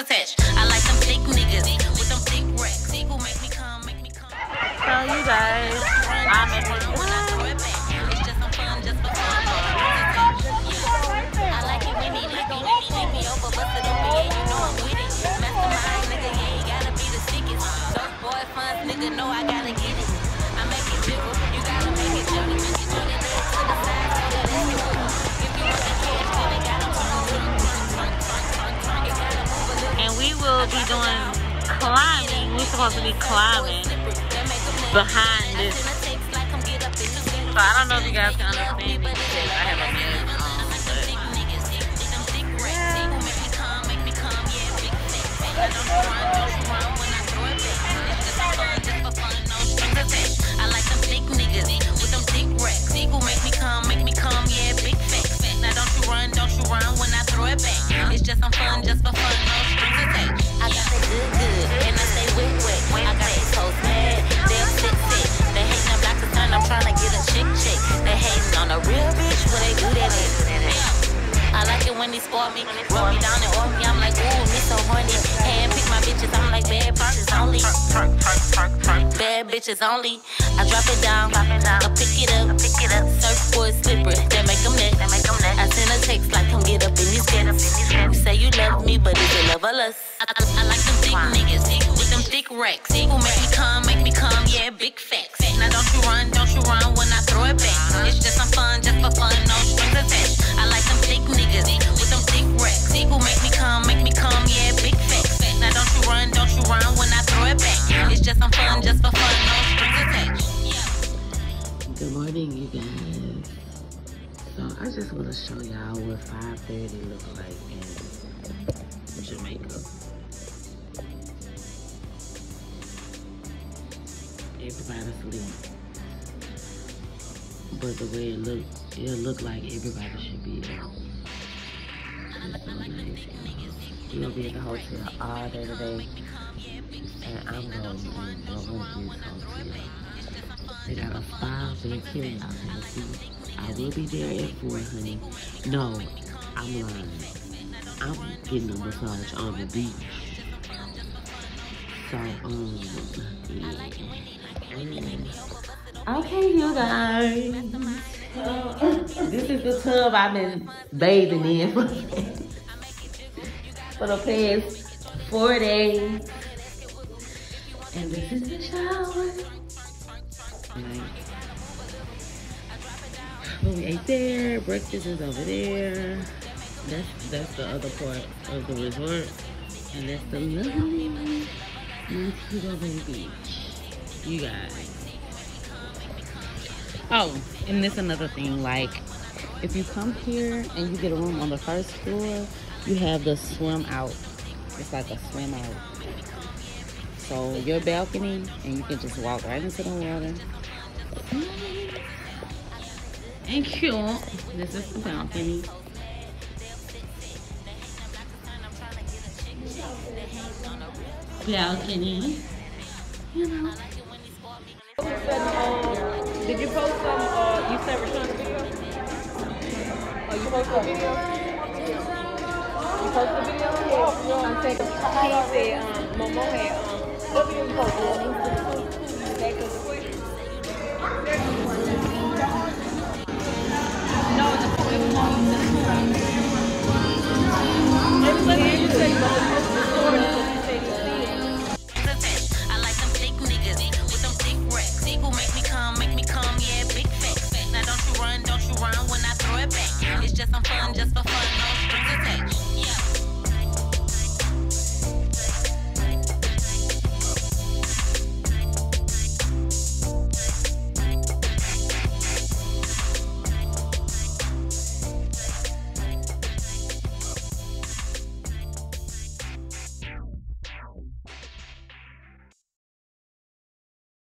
attached. I like them thick niggas with them thick racks. Who make me come, make me come. So you guys, I'm at work. When I throw it back, it's just some fun, just for fun. No strings attached. Yeah. I like it when he lick me, lick me over, bust it open, yeah, you know I'm with it. Mastermind, nigga, yeah, you gotta be the sickest. Those boy funds, nigga, know I gotta be doing climbing. We're supposed to be climbing behind this. So I don't know if you guys can understand me I have a like them thick niggas with them thick racks. Make me come, make me come, yeah, big facts. Now don't you run, don't you run when I throw it back. It's just some fun, just for fun, no when they do that, at? I like it when they spoil me, rub me down and off me. I'm like, ooh, me so horny. Hand pick my bitches, I'm like bad bitches only. Bad bitches only. I drop it down, I pick it up, surfboard slipper, they make them net. I send a text like, come get up in these gets. You say you love me, but is I, I, like them thick niggas with them thick racks. Who make me come, make me come, yeah, big facts. Now don't you run, don't you run when I throw it back. It's just some fun, just for fun, no strings attached. I like them thick niggas with them thick racks. Who make me come, make me come, yeah, big facts. Now don't you run, don't you run when I throw it back. It's just some fun, just for fun, no strings attached. Good morning, you guys. So I just want to show y'all what 5:30 look like Jamaica. Everybody's asleep, but the way it look, it look like everybody should be. We're gonna be at the hotel all day today, and I'm gonna be in this hotel. They got a spa vacation out here. See, I will be there at 4, honey. No, I'm lying. I'm getting a massage on the beach. So, um, yeah. Okay, you guys. this is the tub I've been bathing in for, the past four days. And this is the shower. We ate there. Breakfast is over there. That's that's the other part of the resort. And that's the lovely Montego Bay Beach. You guys. Oh, and this another thing. Like, if you come here and you get a room on the first floor, you have the swim out. It's like a swim out. So your balcony, and you can just walk right into the water. And cute. This is the balcony. Balcony. You know. Did you post some, uh, you said the video? Oh, you posted a video? You posted a video? No, I'm saying, he said, um, Momo had, um, what video you posted? No, the just some fun, just for fun, no strings attached.